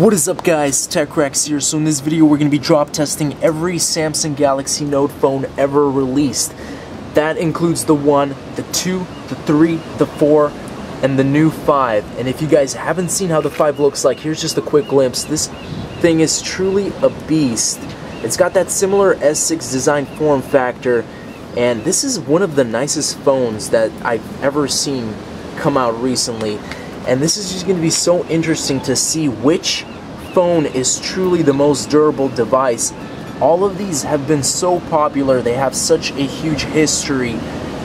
What is up guys, TechRax here. So in this video we're going to be drop testing every Samsung Galaxy Note phone ever released. That includes the 1, the 2, the 3, the 4, and the new 5. And if you guys haven't seen how the 5 looks like, here's just a quick glimpse. This thing is truly a beast. It's got that similar S6 design form factor, and this is one of the nicest phones that I've ever seen come out recently and this is just going to be so interesting to see which phone is truly the most durable device. All of these have been so popular, they have such a huge history,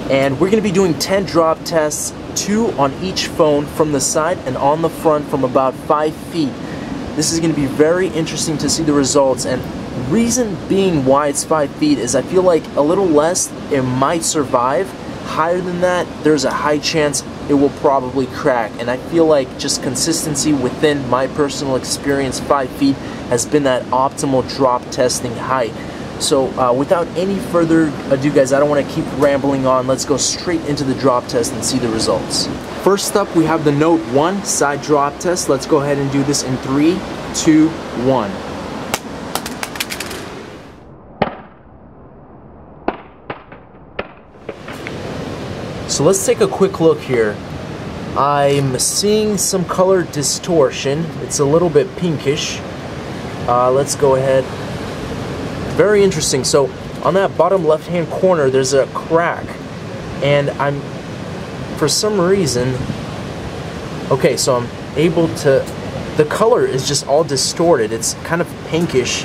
and we're going to be doing 10 drop tests, 2 on each phone from the side and on the front from about 5 feet. This is going to be very interesting to see the results, and reason being why it's 5 feet is I feel like a little less, it might survive, higher than that, there's a high chance it will probably crack. And I feel like just consistency within my personal experience, 5 feet, has been that optimal drop testing height. So uh, without any further ado guys, I don't want to keep rambling on. Let's go straight into the drop test and see the results. First up, we have the Note 1 side drop test. Let's go ahead and do this in 3, 2, 1. So let's take a quick look here. I'm seeing some color distortion. It's a little bit pinkish. Uh, let's go ahead. Very interesting. So on that bottom left hand corner there's a crack and I'm for some reason okay so I'm able to the color is just all distorted it's kind of pinkish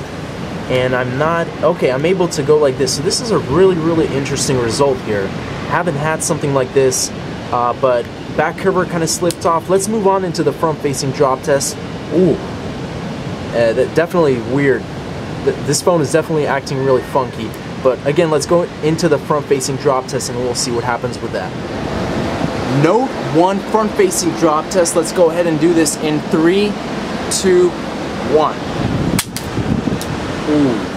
and I'm not okay I'm able to go like this so this is a really really interesting result here haven't had something like this, uh, but back cover kind of slipped off. Let's move on into the front-facing drop test. Ooh, uh, definitely weird. This phone is definitely acting really funky. But again, let's go into the front-facing drop test and we'll see what happens with that. Note 1 front-facing drop test. Let's go ahead and do this in three, two, one. Ooh.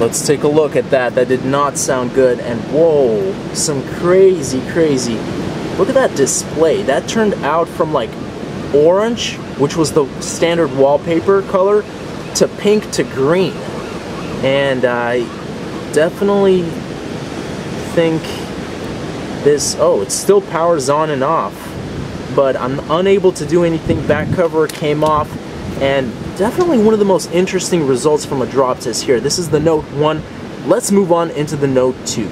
Let's take a look at that. That did not sound good. And whoa, some crazy, crazy. Look at that display. That turned out from like orange, which was the standard wallpaper color, to pink to green. And I definitely think this, oh, it still powers on and off. But I'm unable to do anything. Back cover came off. And definitely one of the most interesting results from a drop test here. This is the Note 1. Let's move on into the Note 2.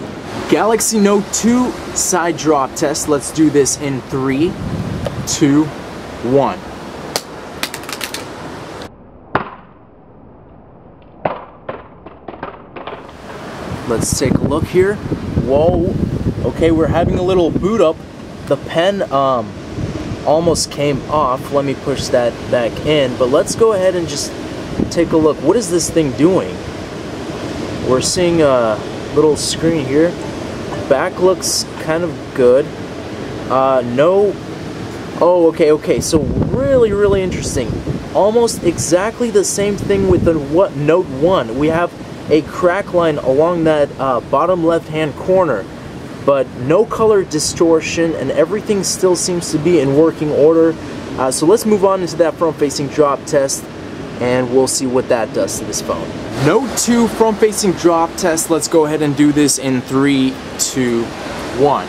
Galaxy Note 2 side drop test. Let's do this in 3, 2, 1. Let's take a look here. Whoa. Okay, we're having a little boot up. The pen um, almost came off. Let me push that back in. But let's go ahead and just take a look. What is this thing doing? We're seeing a little screen here. Back looks kind of good. Uh, no. Oh, okay, okay. So really, really interesting. Almost exactly the same thing with the what Note 1. We have a crack line along that uh, bottom left-hand corner but no color distortion and everything still seems to be in working order. Uh, so let's move on into that front-facing drop test and we'll see what that does to this phone. Note 2 front-facing drop test. Let's go ahead and do this in 3, 2, 1.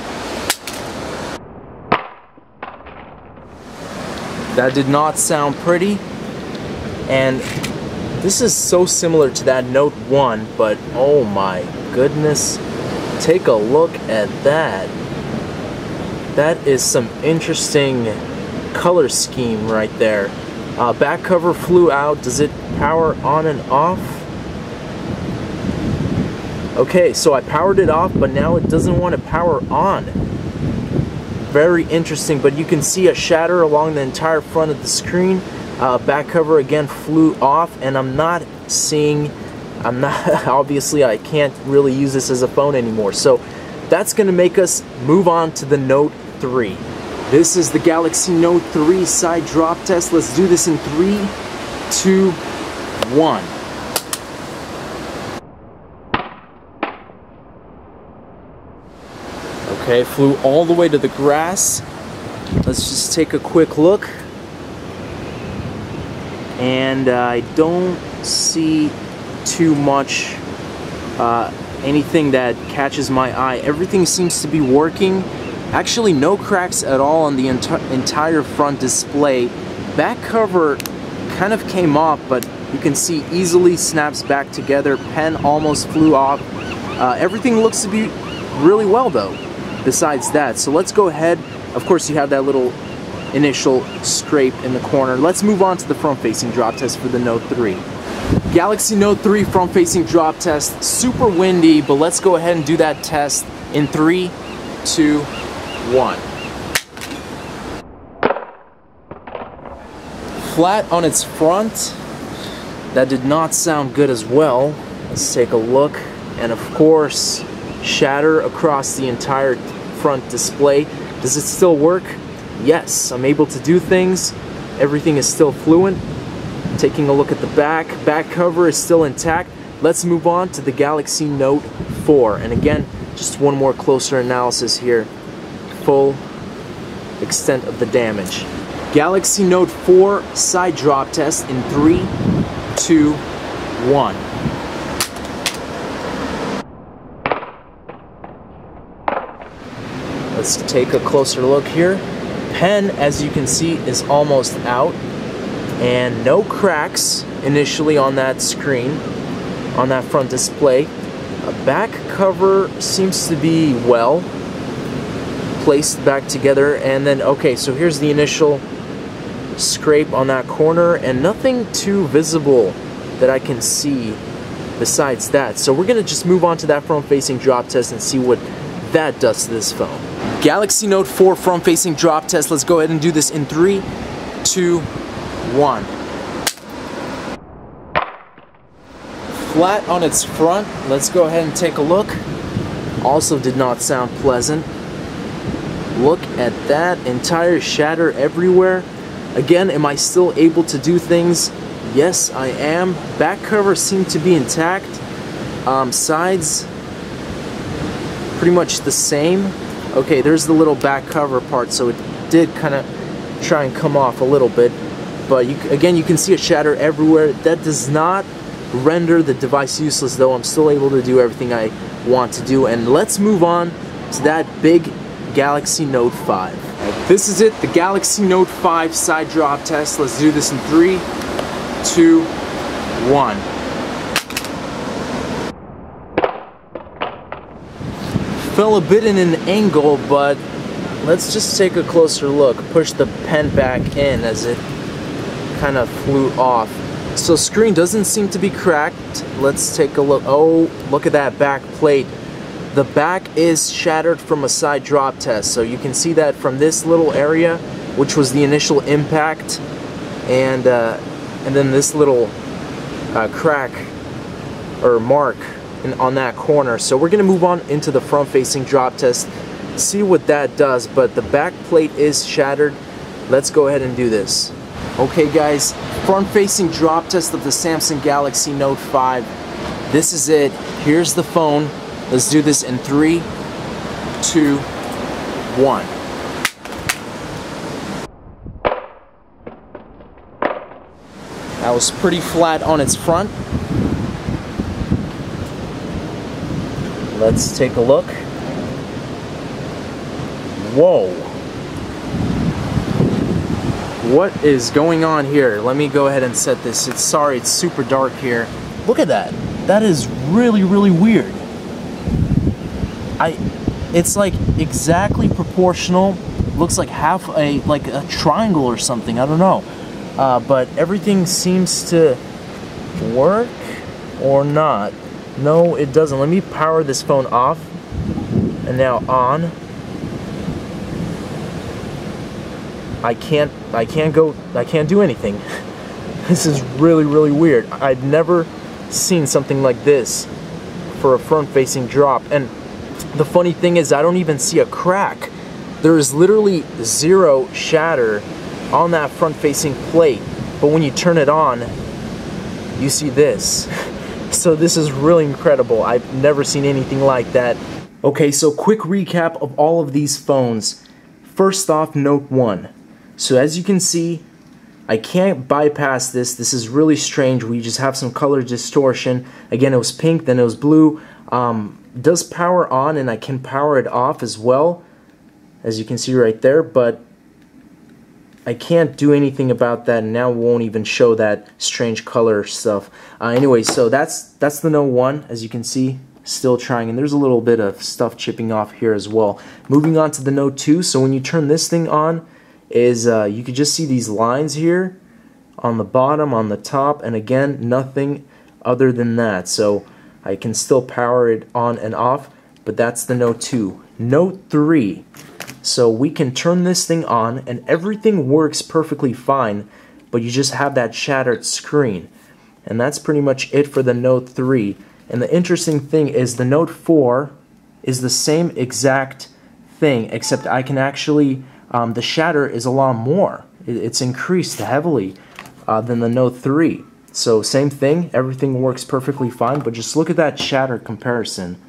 That did not sound pretty. And this is so similar to that Note 1, but oh my goodness take a look at that. That is some interesting color scheme right there. Uh, back cover flew out. Does it power on and off? Okay, so I powered it off, but now it doesn't want to power on. Very interesting, but you can see a shatter along the entire front of the screen. Uh, back cover again flew off, and I'm not seeing I'm not, obviously I can't really use this as a phone anymore. So that's gonna make us move on to the Note 3. This is the Galaxy Note 3 side drop test. Let's do this in three, two, one. Okay, flew all the way to the grass. Let's just take a quick look. And uh, I don't see too much uh, anything that catches my eye. Everything seems to be working. Actually, no cracks at all on the enti entire front display. Back cover kind of came off, but you can see easily snaps back together. Pen almost flew off. Uh, everything looks to be really well though, besides that. So let's go ahead. Of course, you have that little initial scrape in the corner. Let's move on to the front-facing drop test for the Note 3. Galaxy Note 3 front-facing drop test. Super windy, but let's go ahead and do that test in three, two, one. Flat on its front. That did not sound good as well. Let's take a look. And of course, shatter across the entire front display. Does it still work? Yes, I'm able to do things. Everything is still fluent. Taking a look at the back, back cover is still intact. Let's move on to the Galaxy Note 4. And again, just one more closer analysis here. Full extent of the damage. Galaxy Note 4 side drop test in 3, 2, 1. Let's take a closer look here. Pen, as you can see, is almost out. And no cracks initially on that screen, on that front display. A back cover seems to be well placed back together. And then, okay, so here's the initial scrape on that corner and nothing too visible that I can see besides that. So we're gonna just move on to that front-facing drop test and see what that does to this phone. Galaxy Note 4 front-facing drop test. Let's go ahead and do this in three, two, one. Flat on its front. Let's go ahead and take a look. Also did not sound pleasant. Look at that entire shatter everywhere. Again, am I still able to do things? Yes, I am. Back cover seemed to be intact. Um, sides, pretty much the same. Okay, there's the little back cover part, so it did kind of try and come off a little bit. But you, again, you can see a shatter everywhere. That does not render the device useless, though. I'm still able to do everything I want to do. And let's move on to that big Galaxy Note 5. This is it, the Galaxy Note 5 side drop test. Let's do this in three, two, one. Fell a bit in an angle, but let's just take a closer look. Push the pen back in as it kind of flew off. So screen doesn't seem to be cracked. Let's take a look. Oh, look at that back plate. The back is shattered from a side drop test. So you can see that from this little area, which was the initial impact. And, uh, and then this little uh, crack or mark in, on that corner. So we're going to move on into the front facing drop test, see what that does. But the back plate is shattered. Let's go ahead and do this. Okay guys, front facing drop test of the Samsung Galaxy Note 5. This is it. Here's the phone. Let's do this in three, two, one. That was pretty flat on its front. Let's take a look. Whoa. What is going on here? Let me go ahead and set this. It's sorry, it's super dark here. Look at that. That is really, really weird. I it's like exactly proportional. Looks like half a like a triangle or something. I don't know. Uh, but everything seems to work or not. No, it doesn't. Let me power this phone off and now on. I can't I can't go I can't do anything. this is really really weird. I've never seen something like this for a front facing drop and the funny thing is I don't even see a crack. There is literally zero shatter on that front facing plate. But when you turn it on, you see this. So this is really incredible. I've never seen anything like that. Okay, so quick recap of all of these phones. First off, Note 1. So as you can see, I can't bypass this. This is really strange. We just have some color distortion. Again, it was pink, then it was blue. Um, does power on and I can power it off as well, as you can see right there, but I can't do anything about that and now won't even show that strange color stuff. Uh, anyway, so that's that's the Note 1, as you can see, still trying, and there's a little bit of stuff chipping off here as well. Moving on to the Note 2, so when you turn this thing on, is uh, you could just see these lines here on the bottom, on the top, and again, nothing other than that. So I can still power it on and off, but that's the Note 2. Note 3. So we can turn this thing on and everything works perfectly fine, but you just have that shattered screen. And that's pretty much it for the Note 3. And the interesting thing is the Note 4 is the same exact thing, except I can actually um, the shatter is a lot more. It's increased heavily uh, than the Note 3. So same thing, everything works perfectly fine, but just look at that shatter comparison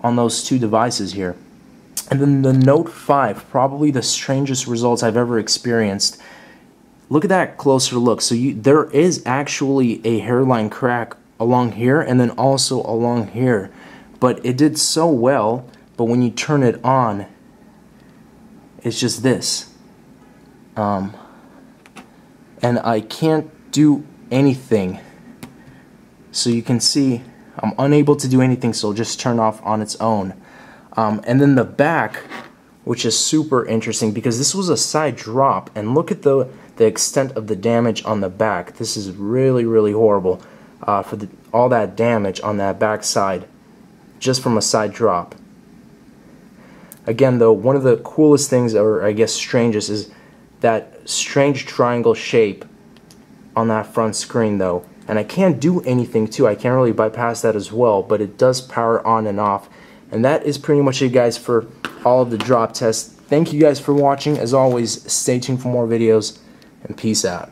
on those two devices here. And then the Note 5, probably the strangest results I've ever experienced. Look at that closer look. So you, there is actually a hairline crack along here and then also along here. But it did so well, but when you turn it on, it's just this. Um, and I can't do anything. So you can see I'm unable to do anything, so it'll just turn off on its own. Um, and then the back, which is super interesting because this was a side drop, and look at the, the extent of the damage on the back. This is really, really horrible uh, for the, all that damage on that back side just from a side drop. Again, though, one of the coolest things, or I guess strangest, is that strange triangle shape on that front screen, though. And I can't do anything, too. I can't really bypass that as well, but it does power on and off. And that is pretty much it, guys, for all of the drop tests. Thank you guys for watching. As always, stay tuned for more videos, and peace out.